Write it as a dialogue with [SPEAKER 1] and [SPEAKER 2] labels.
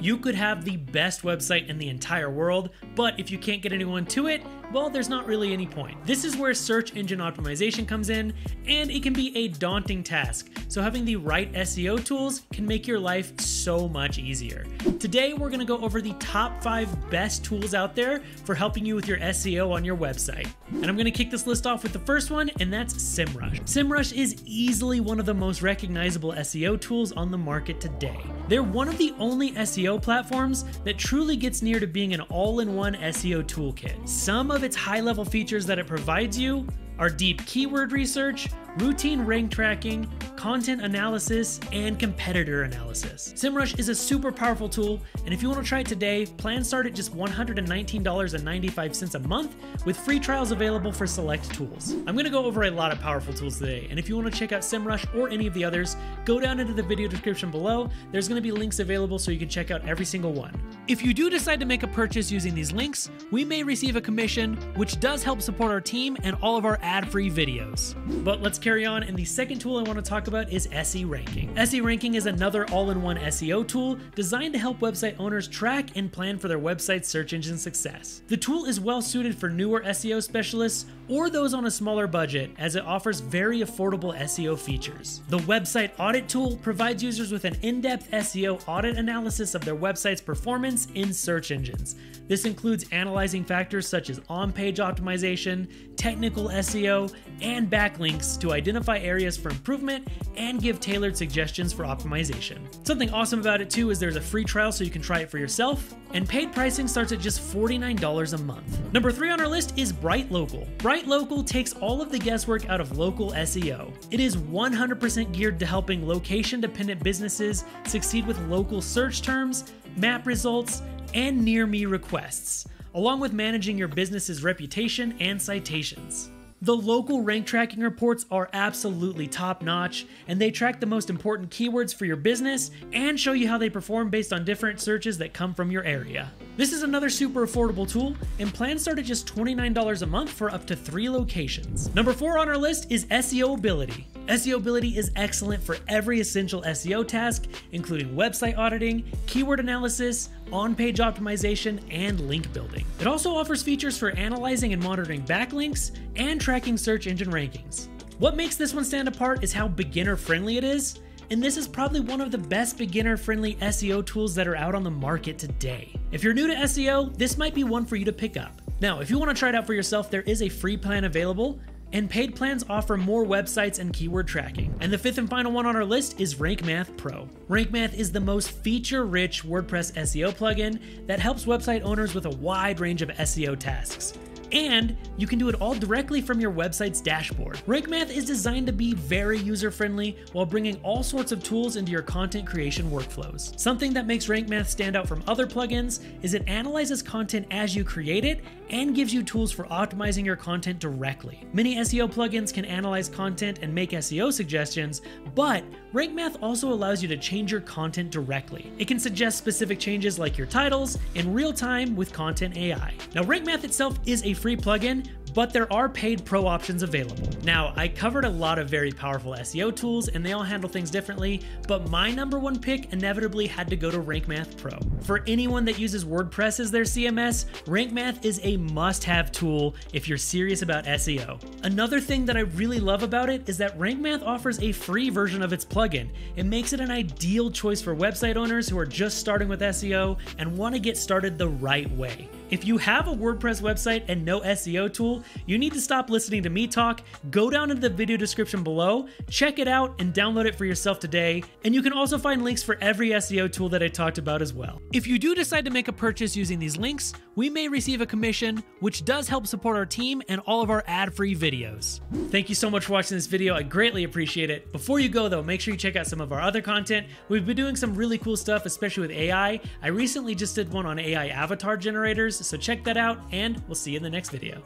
[SPEAKER 1] You could have the best website in the entire world, but if you can't get anyone to it, well, there's not really any point. This is where search engine optimization comes in, and it can be a daunting task. So, having the right SEO tools can make your life so much easier. Today, we're gonna go over the top five best tools out there for helping you with your SEO on your website. And I'm gonna kick this list off with the first one, and that's SEMrush. SEMrush is easily one of the most recognizable SEO tools on the market today. They're one of the only SEO platforms that truly gets near to being an all in one SEO toolkit. Some of its high level features that it provides you are deep keyword research, routine rank tracking, content analysis, and competitor analysis. SEMrush is a super powerful tool, and if you want to try it today, plans start at just $119.95 a month with free trials available for select tools. I'm going to go over a lot of powerful tools today, and if you want to check out SEMrush or any of the others, go down into the video description below. There's going to be links available so you can check out every single one. If you do decide to make a purchase using these links, we may receive a commission, which does help support our team and all of our ad-free videos. But let's carry on, and the second tool I want to talk about is SE Ranking. SE Ranking is another all-in-one SEO tool designed to help website owners track and plan for their website's search engine success. The tool is well suited for newer SEO specialists or those on a smaller budget as it offers very affordable SEO features. The website audit tool provides users with an in-depth SEO audit analysis of their website's performance in search engines. This includes analyzing factors such as on-page optimization, technical SEO, and backlinks to identify areas for improvement and give tailored suggestions for optimization. Something awesome about it too is there's a free trial so you can try it for yourself, and paid pricing starts at just $49 a month. Number three on our list is BrightLocal. Bright Local takes all of the guesswork out of local SEO. It is 100% geared to helping location dependent businesses succeed with local search terms, map results, and near me requests, along with managing your business's reputation and citations. The local rank tracking reports are absolutely top notch, and they track the most important keywords for your business and show you how they perform based on different searches that come from your area. This is another super affordable tool, and plans start at just $29 a month for up to three locations. Number four on our list is SEObility. SEO Ability is excellent for every essential SEO task, including website auditing, keyword analysis, on page optimization, and link building. It also offers features for analyzing and monitoring backlinks and tracking search engine rankings. What makes this one stand apart is how beginner friendly it is, and this is probably one of the best beginner friendly SEO tools that are out on the market today. If you're new to SEO, this might be one for you to pick up. Now, if you want to try it out for yourself, there is a free plan available and paid plans offer more websites and keyword tracking. And the fifth and final one on our list is Rank Math Pro. Rank Math is the most feature rich WordPress SEO plugin that helps website owners with a wide range of SEO tasks and you can do it all directly from your website's dashboard. Rank Math is designed to be very user friendly while bringing all sorts of tools into your content creation workflows. Something that makes Rank Math stand out from other plugins is it analyzes content as you create it and gives you tools for optimizing your content directly. Many SEO plugins can analyze content and make SEO suggestions, but Rank Math also allows you to change your content directly. It can suggest specific changes like your titles in real time with Content AI. Now, Rank Math itself is a free plugin, but there are paid pro options available. Now, I covered a lot of very powerful SEO tools and they all handle things differently, but my number one pick inevitably had to go to Rank Math Pro. For anyone that uses WordPress as their CMS, Rank Math is a must have tool if you're serious about SEO. Another thing that I really love about it is that Rank Math offers a free version of its plugin. It makes it an ideal choice for website owners who are just starting with SEO and want to get started the right way. If you have a WordPress website and no SEO tool, you need to stop listening to me talk, go down into the video description below, check it out, and download it for yourself today. And you can also find links for every SEO tool that I talked about as well. If you do decide to make a purchase using these links, we may receive a commission, which does help support our team and all of our ad free videos. Thank you so much for watching this video. I greatly appreciate it. Before you go, though, make sure you check out some of our other content. We've been doing some really cool stuff, especially with AI. I recently just did one on AI avatar generators so check that out, and we'll see you in the next video.